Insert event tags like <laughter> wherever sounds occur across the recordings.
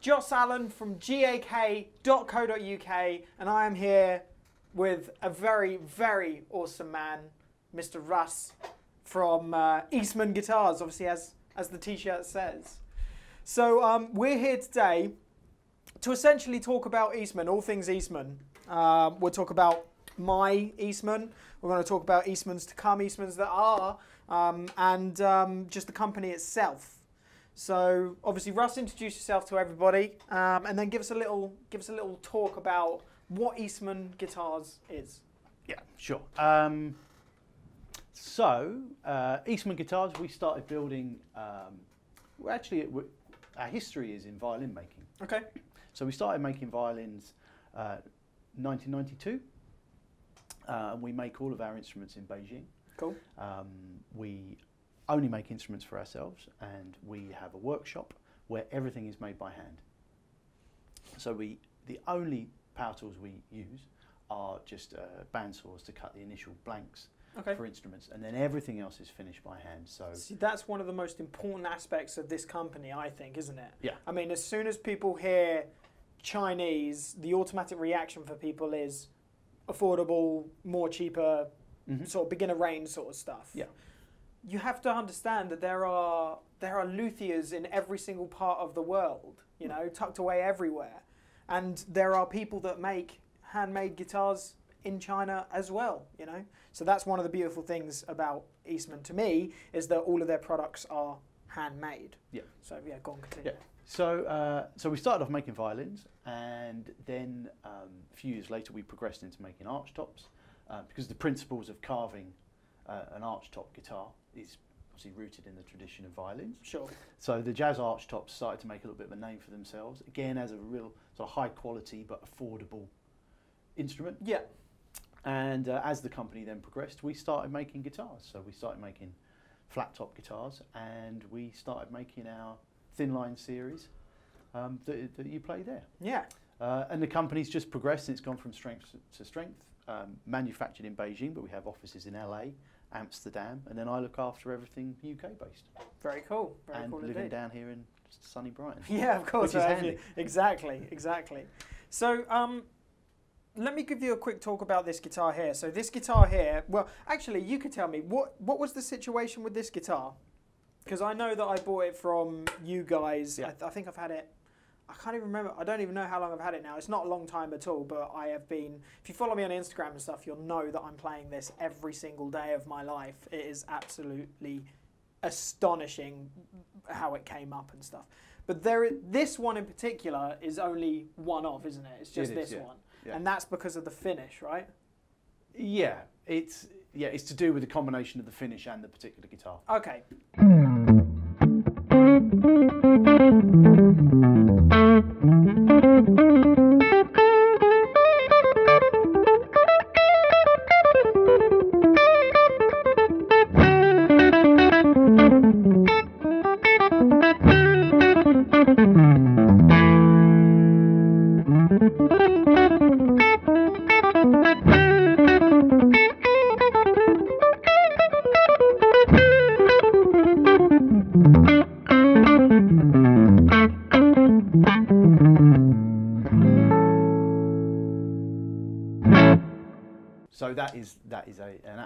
Joss Allen from gak.co.uk, and I am here with a very, very awesome man, Mr. Russ from uh, Eastman Guitars, obviously, as, as the t shirt says. So, um, we're here today to essentially talk about Eastman, all things Eastman. Um, we'll talk about my Eastman, we're going to talk about Eastmans to come, Eastmans that are, um, and um, just the company itself. So obviously, Russ, introduce yourself to everybody, um, and then give us a little give us a little talk about what Eastman Guitars is. Yeah, sure. Um, so uh, Eastman Guitars, we started building. Um, well, actually, it, our history is in violin making. Okay. So we started making violins uh, 1992. Uh, and we make all of our instruments in Beijing. Cool. Um, we only make instruments for ourselves, and we have a workshop where everything is made by hand. So we, the only power tools we use are just uh, bandsaws to cut the initial blanks Okay. for instruments, and then everything else is finished by hand. So See, that's one of the most important aspects of this company, I think, isn't it? Yeah. I mean, as soon as people hear Chinese, the automatic reaction for people is affordable, more cheaper, Mhm. sort of beginner range sort of stuff. Yeah. You have to understand that there are there are luthiers in every single part of the world, you know, tucked away everywhere. And there are people that make handmade guitars in China as well, you know. So that's one of the beautiful things about Eastman to me is that all of their products are handmade. Yeah. So yeah, go on, continue. Yeah. So, uh, so we started off making violins, and then um, a few years later we progressed into making arch tops, uh, because the principles of carving uh, an archtop guitar is obviously rooted in the tradition of violins. Sure. So the jazz archtops started to make a little bit of a name for themselves, again as a real sort of high quality but affordable instrument. Yeah. And uh, as the company then progressed, we started making guitars. So we started making flat top guitars, and we started making our thin line series um, that, that you play there. Yeah. Uh, and the company's just progressed, and it's gone from strength to strength. Um, manufactured in Beijing, but we have offices in LA, Amsterdam, and then I look after everything UK based. Very cool. Very and cool living indeed. down here in sunny Brighton. <laughs> Yeah, of course. Which is handy. Exactly, exactly. So, um, let me give you a quick talk about this guitar here. So, this guitar here, well, actually, you could tell me what what was the situation with this guitar? Because I know that I bought it from you guys. Yeah. I, th- I think I've had it. I can't even remember. I don't even know how long I've had it now. It's not a long time at all, but I have been. If you follow me on Instagram and stuff, you'll know that I'm playing this every single day of my life. It is absolutely astonishing how it came up and stuff. But there, this one in particular is only one off, isn't it? It's just It is, this yeah. one, Yeah. and that's because of the finish, right? Yeah, it's yeah, it's to do with the combination of the finish and the particular guitar. Okay.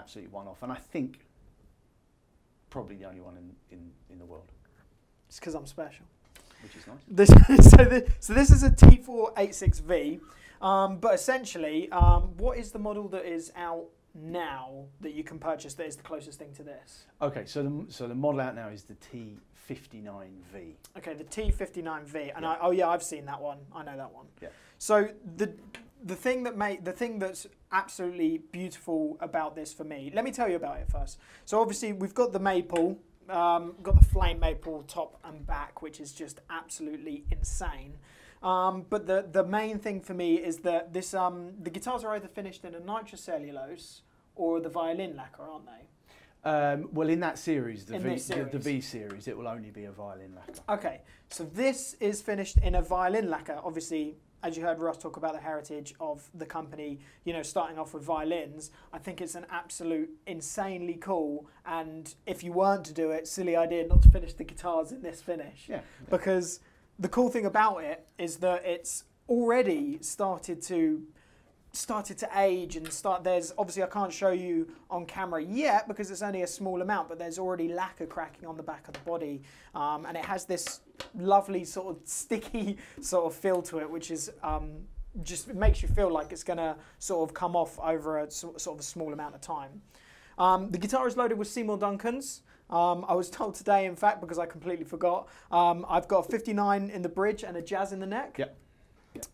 Is a, an absolute one-off, and I think probably the only one in, in, in the world, It's because I'm special. which is nice. This, <laughs> so, this, so this is a T486V, um, but essentially, um, what is the model that is out now that you can purchase that is the closest thing to this? Okay, so the so the model out now is the T59V. Okay, the T59V, and Yeah. I, oh yeah, I've seen that one. I know that one. Yeah. So the the thing that made the thing that's absolutely beautiful about this for me. Let me tell you about it first. So obviously we've got the maple, um, got the flame maple top and back, which is just absolutely insane. Um, but the the main thing for me is that this um, the guitars are either finished in a nitrocellulose or the violin lacquer, aren't they? Um, well, in that series, the In V, this the, the. V series, it will only be a violin lacquer. Okay, so this is finished in a violin lacquer. Obviously, as you heard Russ talk about the heritage of the company, you know, starting off with violins, I think it's an absolute insanely cool. And if you weren't to do it, silly idea not to finish the guitars in this finish Yeah. because the cool thing about it is that it's already started to started to age and start there's obviously I can't show you on camera yet because it's only a small amount but there's already lacquer cracking on the back of the body um, and it has this lovely sort of sticky <laughs> sort of feel to it which is um, just makes you feel like it's to sort of come off over a sort of a small amount of time um, the guitar is loaded with Seymour Duncans um, I was <laughs> told today, in fact, because I completely forgot, um, I've got a 59 in the bridge and a jazz in the neck. Yep.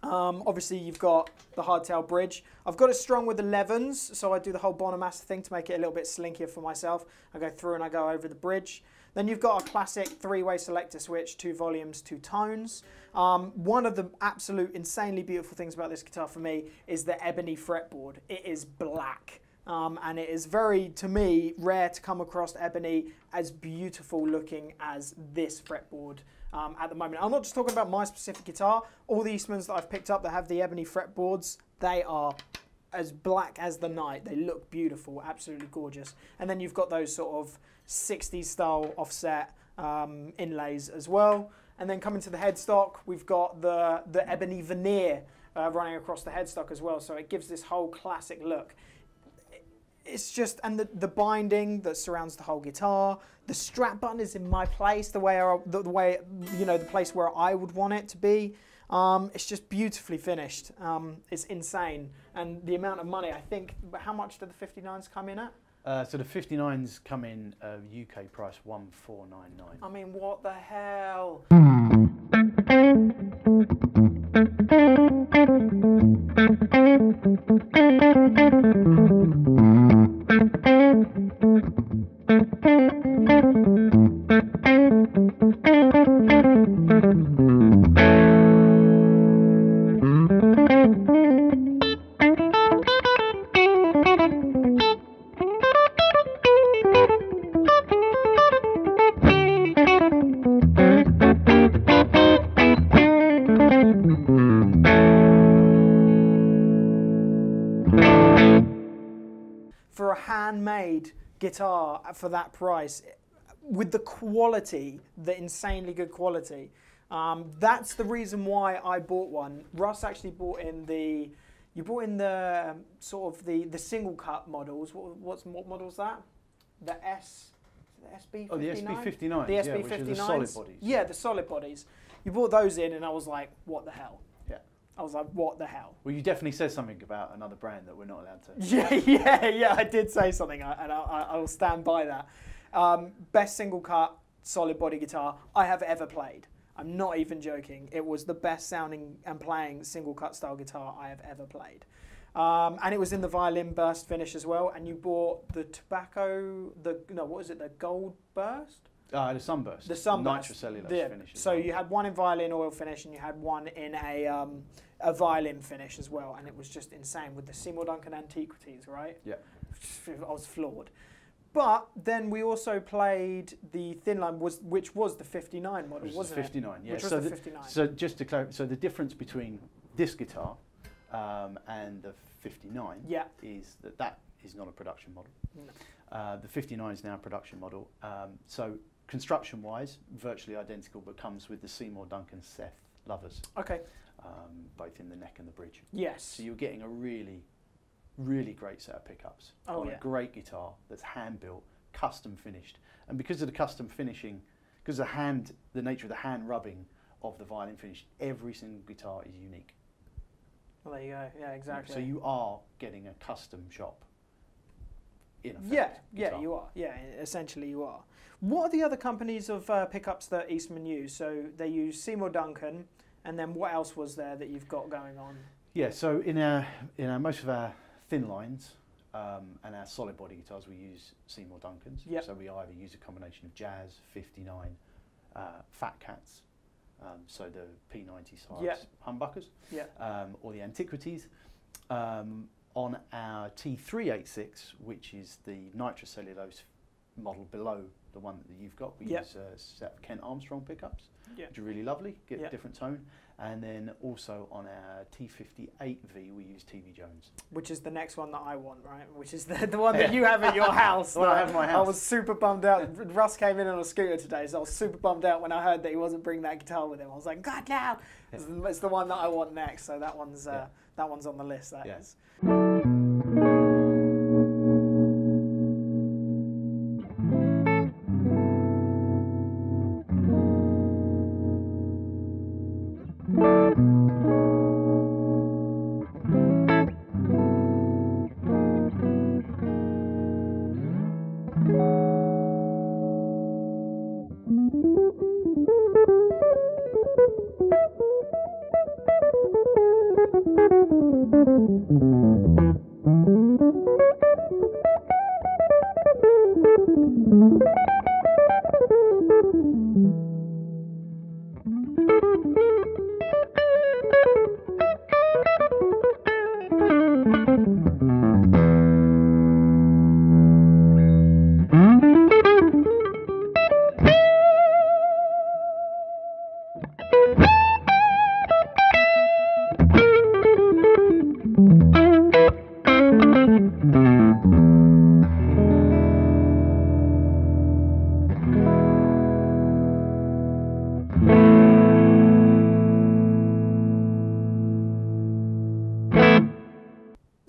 Um, obviously, you've got the hardtail bridge. I've got it strong with 11s, so I do the whole Bonamassa thing to make it a little bit slinkier for myself. I go through and I go over the bridge. Then you've got a classic three-way selector switch, two volumes, two tones. Um, one of the absolute insanely beautiful things about this guitar for me is the ebony fretboard. It is black. Um, and it is very, to me, rare to come across ebony as beautiful looking as this fretboard um, at the moment. I'm not just talking about my specific guitar. All the Eastmans that I've picked up that have the ebony fretboards, they are as black as the night. They look beautiful, absolutely gorgeous. And then you've got those sort of 60s style offset um, inlays as well. And then coming to the headstock, we've got the, the ebony veneer uh, running across the headstock as well. So it gives this whole classic look it's just and the, the binding that surrounds the whole guitar the strap button is in my place the way I, the, the way you know the place where i would want it to be. Um, it's just beautifully finished. Um, it's insane. And the amount of money i think how much do the 59s come in at? Uh, so the 59s come in uh, UK price 1499. i mean what the hell <laughs> for guitar for that price with the quality, the insanely good quality. Um, that's the reason why I bought one. Russ actually bought in the, you bought in the um, sort of the, the single cut models. What, what's what model's that? The S, the SB59. Oh, the SB59. The yeah, SB59s. which are the solid bodies. Yeah, the solid bodies. You bought those in, and I was like, what the hell? I was like, what the hell? Well, you definitely said something about another brand that we're not allowed to. <laughs> Yeah, yeah, yeah. I did say something, and I, I, I will stand by that. Um, best single cut solid body guitar I have ever played. I'm not even joking. It was the best sounding and playing single cut style guitar I have ever played. Um, and it was in the violin burst finish as well. And you bought the tobacco, the no, what was it? The gold burst. Uh, the sunburst. The sunburst. Nitrocellulose Yeah. finish. So well. you had one in violin oil finish, and you had one in a um, a violin finish as well, and it was just insane with the Seymour Duncan Antiquities, right? Yeah. I was floored. But then we also played the thin line, was which was the 59 model, Which was wasn't the it? 59, yeah. Which was so the the- 59. So just to clarify, so the difference between this guitar um, and the 59 yeah. is that that is not a production model. No. Uh, the 59 is now a production model. Um, so construction-wise, virtually identical, but comes with the Seymour Duncan Seth Lovers, Okay. Um, both in the neck and the bridge. Yes. So you're getting a really, really great set of pickups Oh, on yeah. a great guitar that's hand built, custom finished, and because of the custom finishing, because of the hand, the nature of the hand rubbing of the violin finish, every single guitar is unique. Well, there you go. Yeah, exactly. So you are getting a custom shop. In effect, Yeah, yeah, you are. Yeah, essentially you are. What are the other companies of uh, pickups that Eastman use? So they use Seymour Duncan, and then what else was there that you've got going on? Yeah, so in our, in our most of our thin lines um, and our solid body guitars, we use Seymour Duncans. Yep. So we either use a combination of Jazz, 59, uh, Fat Cats, um, so the P90 size Yep. humbuckers, Yeah. um, or the Antiquities. Um, on our T386, which is the nitrocellulose model below the one that you've got. We Yep. use a set of Kent Armstrong pickups, Yeah. which are really lovely, get Yeah. a different tone. And then also on our T58V, we use TV Jones. Which is the next one that I want, right? Which is the, the one that you have at your <laughs> house. One I have my house I was super bummed out. Russ came in on a scooter today, so I was super bummed out when I heard that he wasn't bringing that guitar with him. I was like, God, no! It's, the- it's the one that I want next, so that one's uh, Yeah. that one's on the list. That is.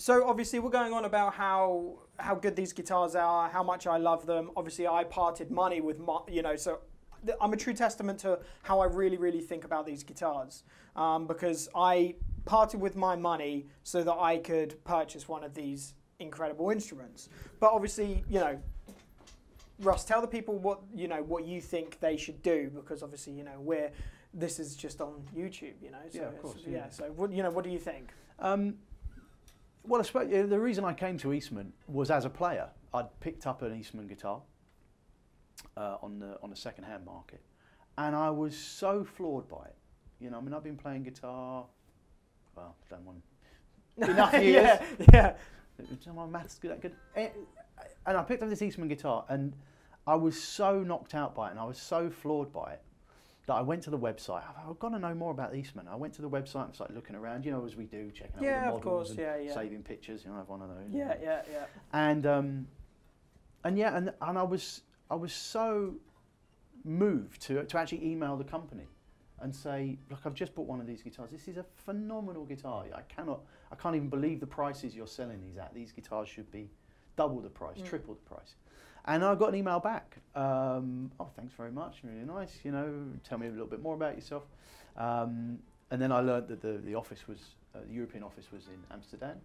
So obviously we're going on about how how good these guitars are, how much I love them. Obviously I parted money with my, you know, so I'm a true testament to how I really really think about these guitars um, because I parted with my money so that I could purchase one of these incredible instruments. But obviously, you know, Russ, tell the people what you know what you think they should do because obviously you know we're this is just on YouTube, you know. So Yeah, of course, Yeah. yeah. So what you know, what do you think? Um, well, I suppose the reason I came to Eastman was as a player. I'd picked up an Eastman guitar uh, on the on the second-hand market, and I was so floored by it. You know, I mean, I've been playing guitar. Well, done one <laughs> enough years. yeah, <laughs> yeah. My maths good, that good. Eh, And I picked up this Eastman guitar, and I was so knocked out by it, and I was so floored by it that I went to the website. I've, I've got to know more about Eastman. I went to the website and started looking around, you know, as we do, checking out Yeah, the models course, and yeah, yeah. saving pictures. You know, I have one of those. Yeah, yeah, yeah. And um, and yeah, and and I was I was so moved to to actually email the company and say, look, I've just bought one of these guitars. This is a phenomenal guitar. I cannot, I can't even believe the prices you're selling these at. These guitars should be double the price, Mm. triple the price. And I got an email back. Um, oh, thanks very much. Really nice. You know, tell me a little bit more about yourself. Um, and then I learned that the, the office was, uh, the European office was in Amsterdam.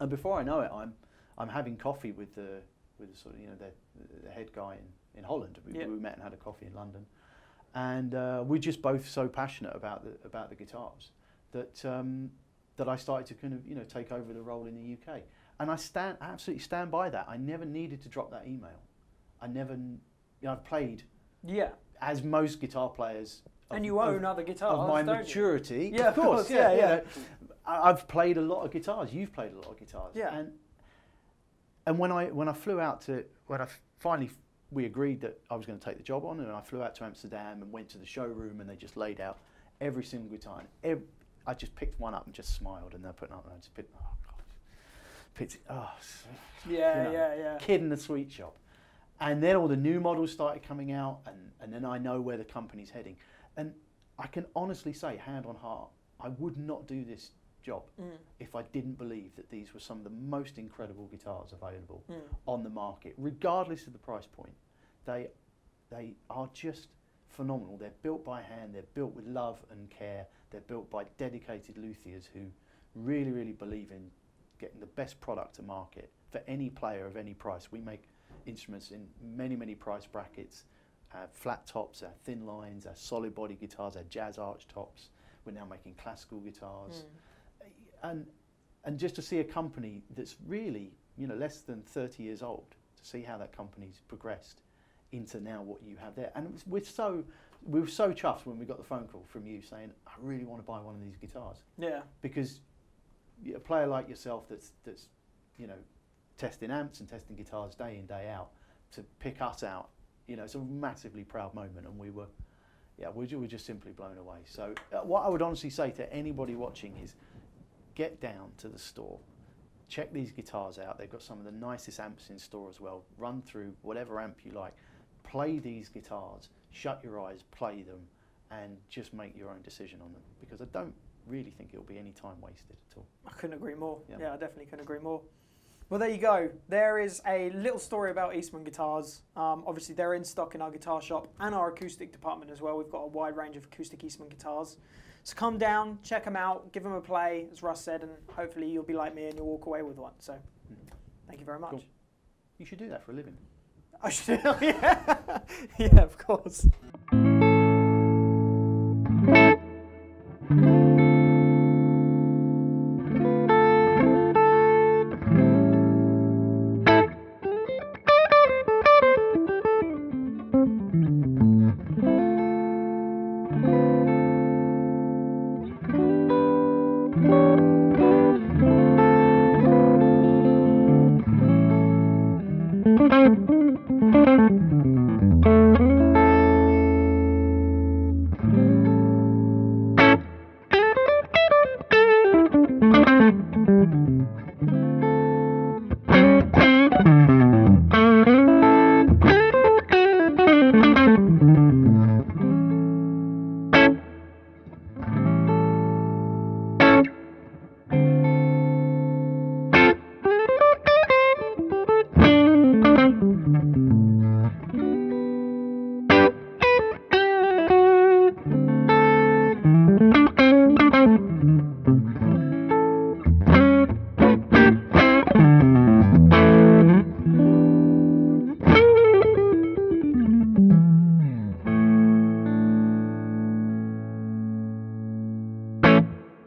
And before I know it, I'm, I'm having coffee with the, with the sort of, you know, the, the head guy in, in Holland. We, Yeah. we met and had a coffee in London. And uh, we're just both so passionate about the, about the guitars that, um, that I started to kind of, you know, take over the role in the UK. And I stand, absolutely stand by that. I never needed to drop that email. I never, you know, I've played, Yeah. as most guitar players. of- And you of- own other guitars, of my don't you? maturity. Yeah, of course, yeah, yeah, yeah. I've played a lot of guitars. You've played a lot of guitars. Yeah. And and when I when I flew out to when I finally we agreed that I was going to take the job on, and I flew out to Amsterdam and went to the showroom, and they just laid out every single guitar. And ev- I just picked one up and just smiled, and they're putting up, and I just picked, oh picked oh, Yeah, you know, yeah, yeah. kid in the sweet shop. And then all the new models started coming out, and, and then I know where the company's heading. And I can honestly say, hand on heart, I would not do this job Mm, if I didn't believe that these were some of the most incredible guitars available mm. on the market, regardless of the price point. They, they are just phenomenal. They're built by hand, they're built with love and care, they're built by dedicated luthiers who really, really believe in getting the best product to market for any player of any price. We make instruments in many, many price brackets. Our flat tops, our thin lines, our solid body guitars, our jazz arch tops. We're now making classical guitars Mm. and and just to see a company that's really you know less than 30 years old to see how that company's progressed into now what you have there and we're so we were so chuffed when we got the phone call from you saying I really want to buy one of these guitars Yeah. because a player like yourself that's that's you know testing amps and testing guitars day in day out to pick us out, you know, it's a massively proud moment, and we were, yeah, we were just simply blown away. So, uh, what I would honestly say to anybody watching is, get down to the store, check these guitars out. They've got some of the nicest amps in store as well. Run through whatever amp you like, play these guitars, shut your eyes, play them, and just make your own decision on them. Because I don't really think it'll be any time wasted at all. I couldn't agree more. Yeah. Yeah, I definitely couldn't agree more. Well, there you go. There is a little story about Eastman guitars. Um, obviously, they're in stock in our guitar shop and our acoustic department as well. We've got a wide range of acoustic Eastman guitars. So come down, check them out, give them a play, as Russ said, and hopefully you'll be like me and you'll walk away with one. So, thank you very much. Cool. You should do that for a living. I should, <laughs> yeah, <laughs> yeah, of course.